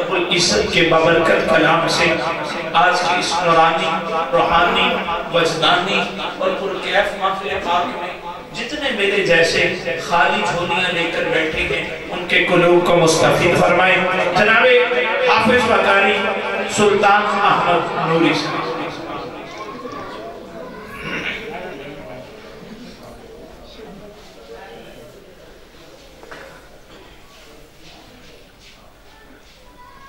عزت کے بابرکت کلام سے آج کی اس نورانی، روحانی، وجدانی اور پرکیف محفل پاک میں جتنے میرے جیسے خالی جھولیاں لے کر بیٹھے ہیں، ان کے قلوب کو مستفید فرمائیں جناب حافظ و قاری سلطان احمد نوری صاحب۔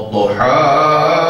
والضحى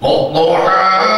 我我啊！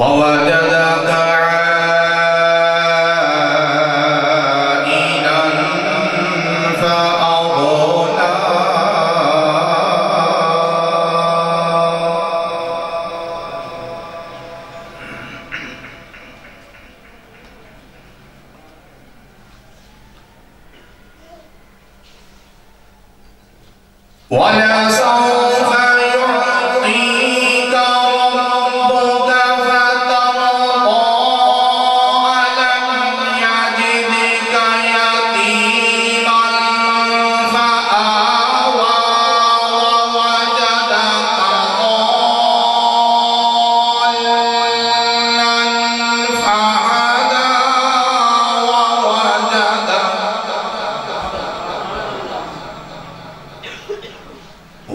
ووجدك عائلا فأغنى. ولسوف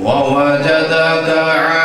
ووجدك عاقلا